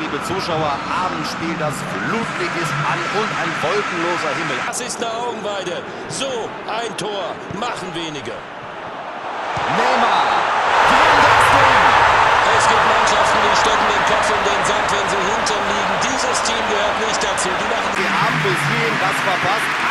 liebe Zuschauer. Abendspiel, das Flutlicht ist an und ein wolkenloser Himmel. Das ist eine Augenweide. So ein Tor machen wenige. Neymar. Es gibt Mannschaften, die stecken den Kopf in den Sand, wenn sie hinten liegen. Dieses Team gehört nicht dazu. Die machen Sie haben bis hierhin das verpasst.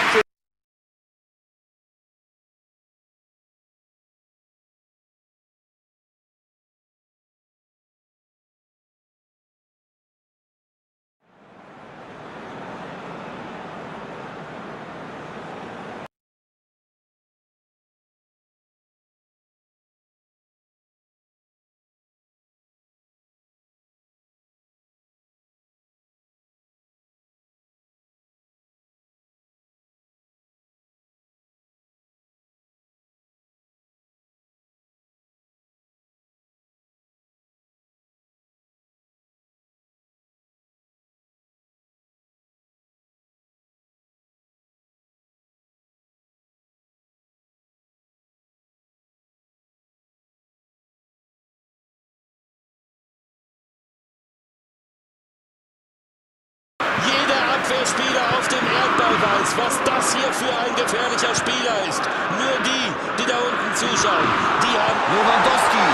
Weiß, was das hier für ein gefährlicher Spieler ist. Nur die, die da unten zuschauen, die haben... Lewandowski.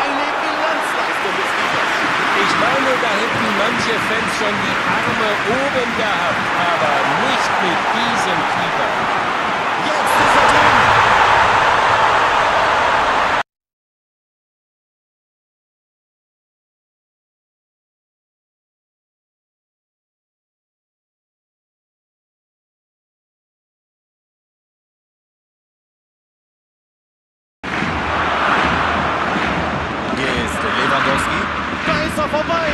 Eine Bilanzleistung des. Ich meine, da hätten manche Fans schon die Arme oben gehabt, aber nicht mit diesem Keeper. Jetzt ist er drin. Hier ist Lewandowski. Da ist er vorbei.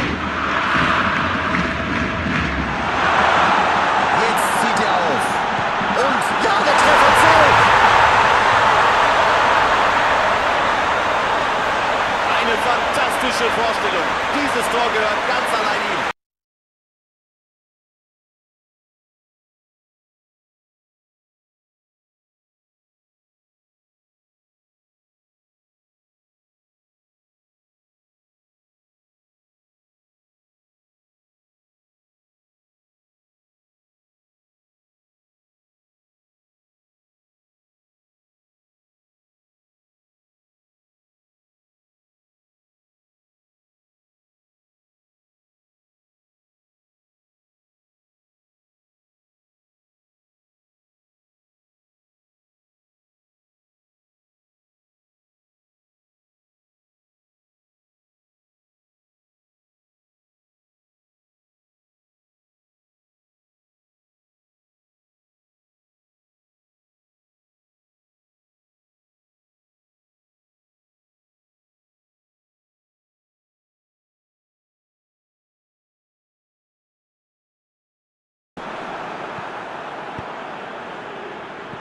Jetzt zieht er auf. Und ja, der Treffer zählt. Eine fantastische Vorstellung. Dieses Tor gehört ganz allein ihm.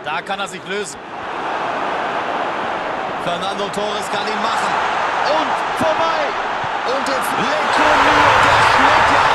Da kann er sich lösen. Fernando Torres kann ihn machen. Und vorbei. Und jetzt Lecco Mio, der schlägt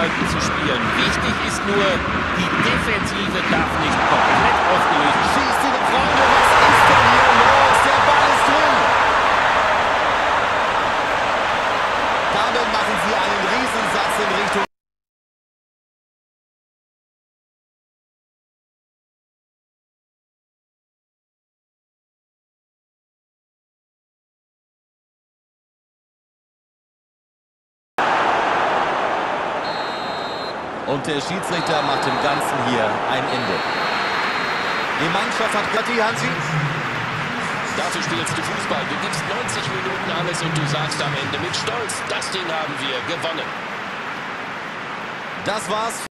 zurückhaltend zu spielen. Wichtig ist nur, die Defensive darf nicht komplett Und der Schiedsrichter macht dem Ganzen hier ein Ende. Die Mannschaft hat Gatti Hansi. Dafür spielst du Fußball. Du gibst 90 Minuten alles und du sagst am Ende mit Stolz, das Ding haben wir gewonnen. Das war's.